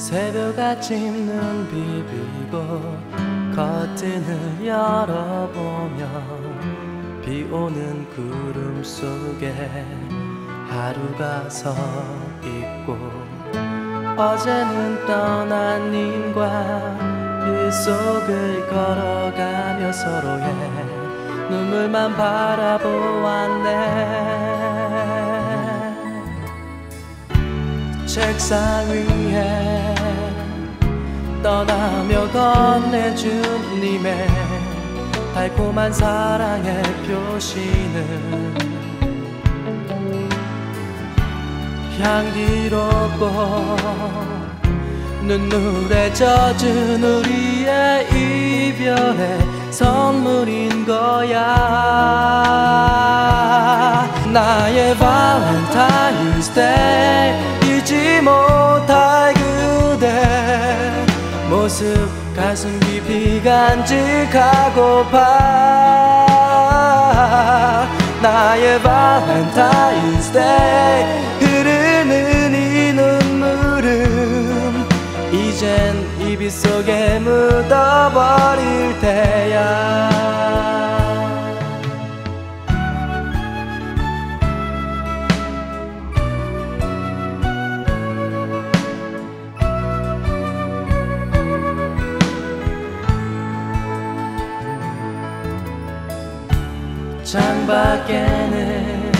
새벽 아침 눈 비비고 커튼을 열어보면 비 오는 구름 속에 하루가 서 있고 어제는 떠난 님과 빗속을 걸어가며 서로의 눈물만 바라보았네 책상 위에 떠나며 건네준 님의 달콤한 사랑의 표시는 향기롭고 눈물에 젖은 우리의 이별의 선물인 거야. 나의 발렌타인스데이 모습 가슴 깊이 간직하고파 나의 발렌타인스데이 흐르는 이 눈물은 이젠 이빛 속에 묻어버릴 테야 창밖에는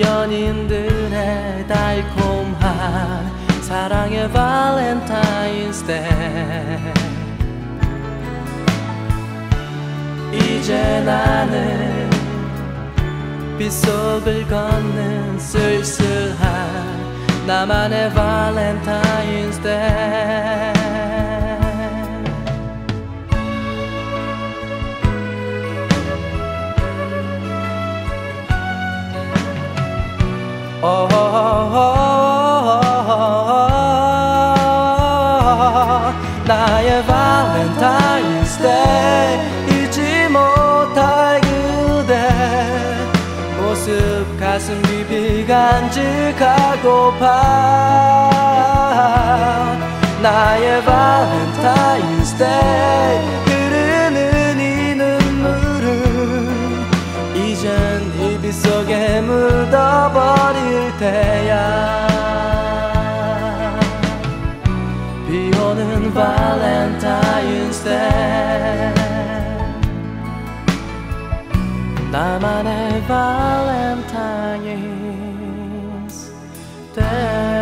연인들의 달콤한 사랑의 발렌타인스데이 이제 나는 빗속을 걷는 쓸쓸한 나만의 발렌타인스데이 나의 발렌타인스 데이 잊지 못할 그대. 모습 가슴 깊이 간직하고파 나의 발렌타인스 데이 나만의 발렌타인스데이